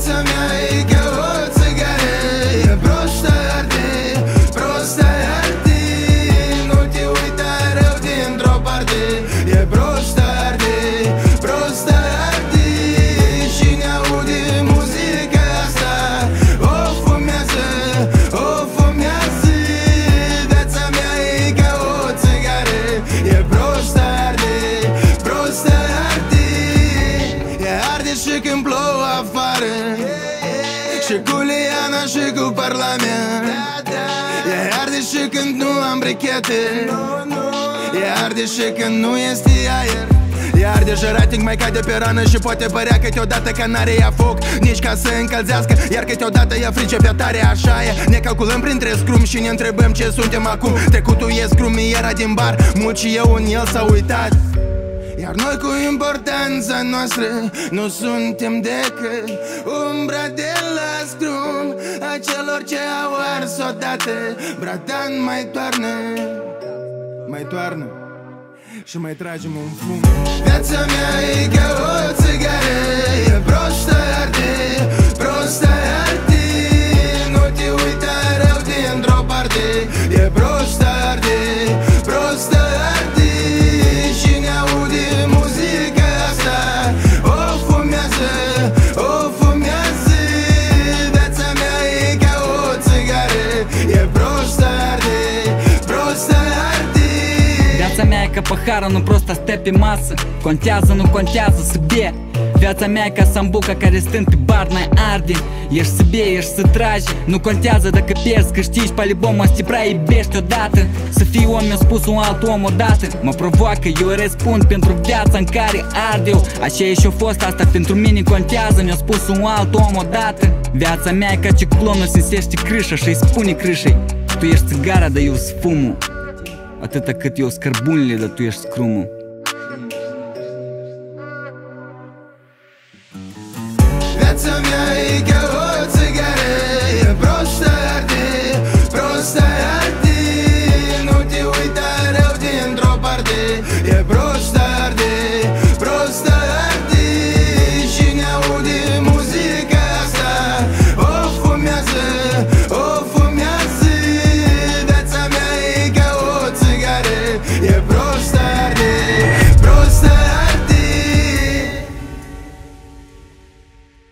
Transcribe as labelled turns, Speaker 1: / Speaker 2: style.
Speaker 1: time Și cu liana și cu parlament. E arde și când nu am brichete E arde și când nu este aer. E arde jăratic mai cade pe rană Și poate părea câteodată că n-are ea foc Nici ca să încălzească Iar câteodată ea frice pe tare așa e. Ne calculăm printre scrum și ne întrebăm ce suntem acum. Trecutul e scrum, era din bar Mult și eu în el s-a uitat iar noi cu importanța noastră Nu suntem decât umbra de la scrum A celor ce au ars odată. Bratan mai toarnă Mai toarnă și mai tragem un fum. Viața mea e ca o țigară E prostă arde, prostă arde. Nu te uita rău dintr-o parte E prostă arde, prostă
Speaker 2: Viața mea e ca paharul, nu prost stă pe masă. Contează, nu contează să bea Viața mea e ca sambuca care stând pe bar mai arde. Ești să bei, ești să tragi. Nu contează dacă pierzi, câștigi pe album Mă sti prea iubești odată. Să fii om, mi-a spus un alt om odată. Mă provoacă, eu răspund pentru viața în care arde eu. Așa e și-a fost asta, pentru mine contează Mi-a spus un alt om odată. Viața mea e ca ciclonul, se însește crâșa și-i spune crâșei. Tu ești țigara, dar eu sfumul Atâta cât eu scărbunile, dar tu ești scrumul
Speaker 1: Viața mea e